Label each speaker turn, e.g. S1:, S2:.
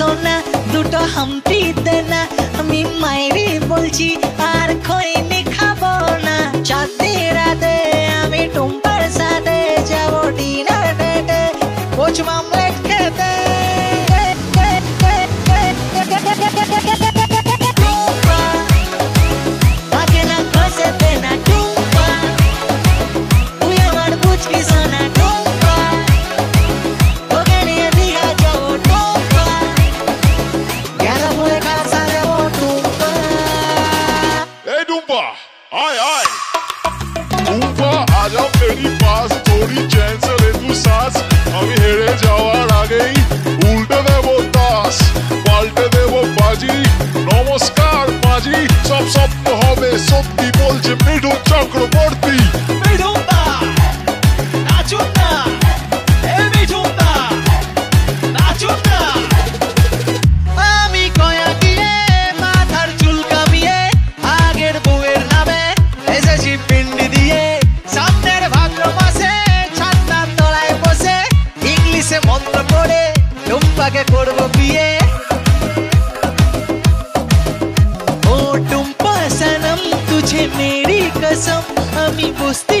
S1: না দুটো হামটি দেনা। আমি মাইরি বলছি, আর খৈনি খাব না। চাঁদে রাতে আমি টুম্পার সাথে যাব ডিনার ডেটে। কোচ
S2: ए डूबा आय आय डूबा आ जाओ मेरी पास थोड़ी चैन से ले तू सांस আমি হেরে যাওয়ার আগেই উল্টে দেব তাস পাল্টে দেব বাজি নমস্কার মাঝি সব স্বপ্ন হবে সত্যি বলছে মৃদু চক্রবর্তী
S1: ओ टुम्पा सनम तुझे मेरी कसम हमी बुस्ती